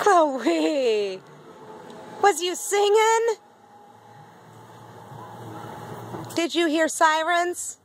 Chloe. Was you singing? Did you hear sirens?